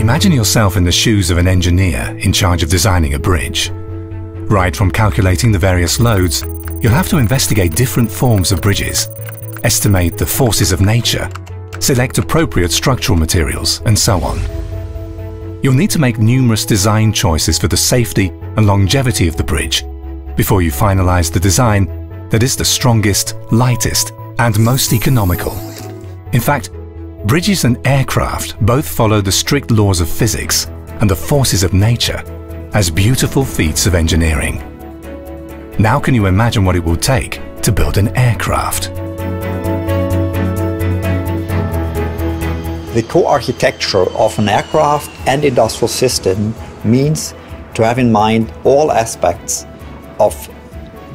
Imagine yourself in the shoes of an engineer in charge of designing a bridge. Right from calculating the various loads, you'll have to investigate different forms of bridges, estimate the forces of nature, select appropriate structural materials, and so on. You'll need to make numerous design choices for the safety and longevity of the bridge before you finalize the design that is the strongest, lightest, and most economical. In fact, bridges and aircraft both follow the strict laws of physics and the forces of nature as beautiful feats of engineering. Now can you imagine what it will take to build an aircraft? The co-architecture of an aircraft and industrial system means to have in mind all aspects of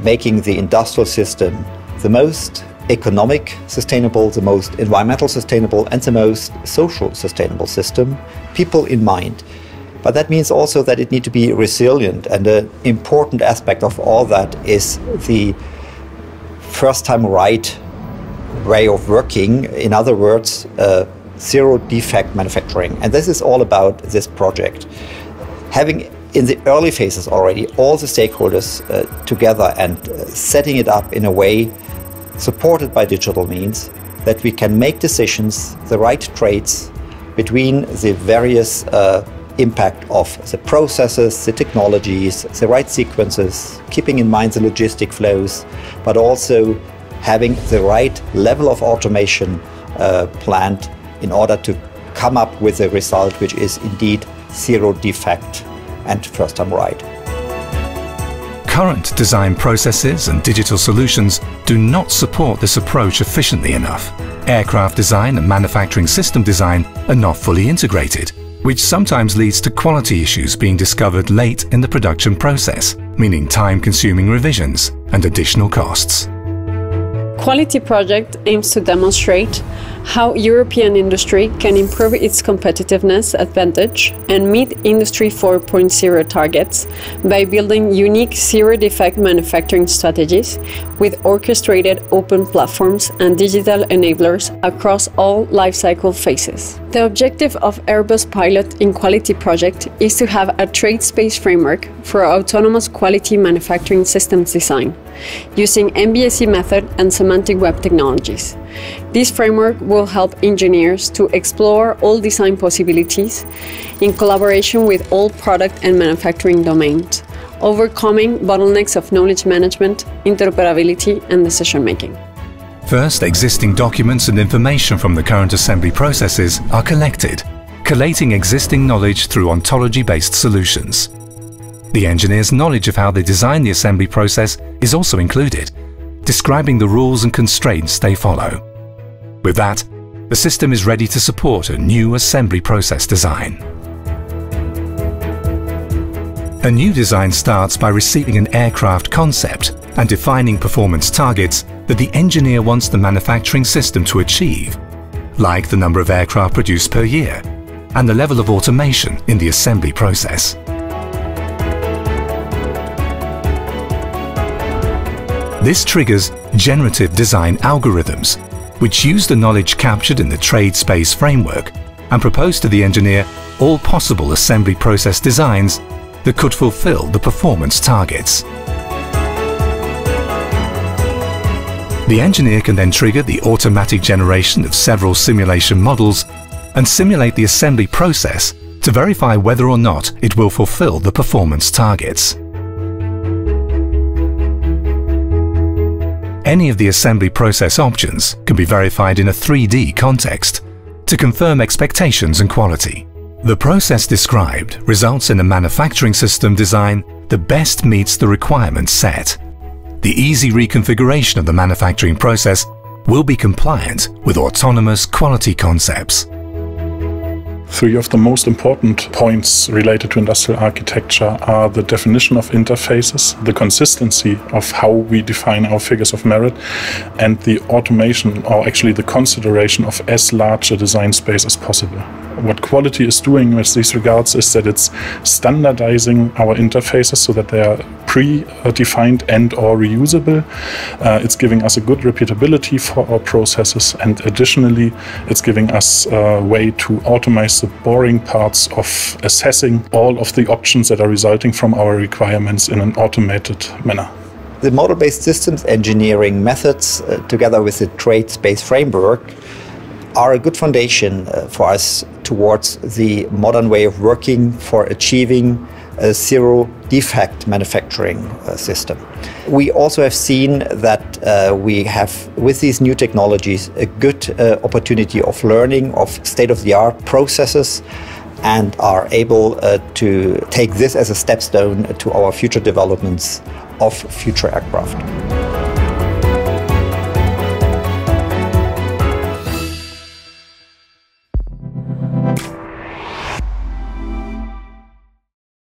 making the industrial system the most economic sustainable, the most environmental sustainable, and the most social sustainable system, people in mind. But that means also that it needs to be resilient, and an important aspect of all that is the first time right way of working. In other words, uh, zero defect manufacturing. And this is all about this project. Having in the early phases already all the stakeholders uh, together and uh, setting it up in a way supported by digital means that we can make decisions, the right trades between the various uh, impact of the processes, the technologies, the right sequences, keeping in mind the logistic flows, but also having the right level of automation uh, planned in order to come up with a result which is indeed zero defect and first time right. Current design processes and digital solutions do not support this approach efficiently enough. Aircraft design and manufacturing system design are not fully integrated, which sometimes leads to quality issues being discovered late in the production process, meaning time-consuming revisions and additional costs. QU4LITY Project aims to demonstrate how European industry can improve its competitiveness advantage and meet Industry 4.0 targets by building unique zero-defect manufacturing strategies with orchestrated open platforms and digital enablers across all lifecycle phases. The objective of Airbus Pilot in QU4LITY Project is to have a trade space framework for autonomous quality manufacturing systems design using MBSE method and semantic web technologies. This framework will help engineers to explore all design possibilities in collaboration with all product and manufacturing domains, overcoming bottlenecks of knowledge management, interoperability, and decision making. First, existing documents and information from the current assembly processes are collected, collating existing knowledge through ontology-based solutions. The engineer's knowledge of how they design the assembly process is also included, describing the rules and constraints they follow. With that, the system is ready to support a new assembly process design. A new design starts by receiving an aircraft concept and defining performance targets that the engineer wants the manufacturing system to achieve, like the number of aircraft produced per year and the level of automation in the assembly process. This triggers generative design algorithms, which use the knowledge captured in the trade space framework and propose to the engineer all possible assembly process designs that could fulfill the performance targets. The engineer can then trigger the automatic generation of several simulation models and simulate the assembly process to verify whether or not it will fulfill the performance targets. Any of the assembly process options can be verified in a 3D context to confirm expectations and quality. The process described results in a manufacturing system design that best meets the requirements set. The easy reconfiguration of the manufacturing process will be compliant with autonomous quality concepts. Three of the most important points related to industrial architecture are the definition of interfaces, the consistency of how we define our figures of merit, and the automation or actually the consideration of as large a design space as possible. What QU4LITY is doing with these regards is that it's standardizing our interfaces so that they are pre-defined and or reusable. Uh, it's giving us a good repeatability for our processes and additionally it's giving us a way to automate the boring parts of assessing all of the options that are resulting from our requirements in an automated manner. The model-based systems engineering methods, uh, together with the trade space framework, are a good foundation uh, for us towards the modern way of working for achieving a zero defect manufacturing uh, system. We also have seen that uh, we have, with these new technologies, a good uh, opportunity of learning of state of the art processes and are able uh, to take this as a stepstone to our future developments of future aircraft.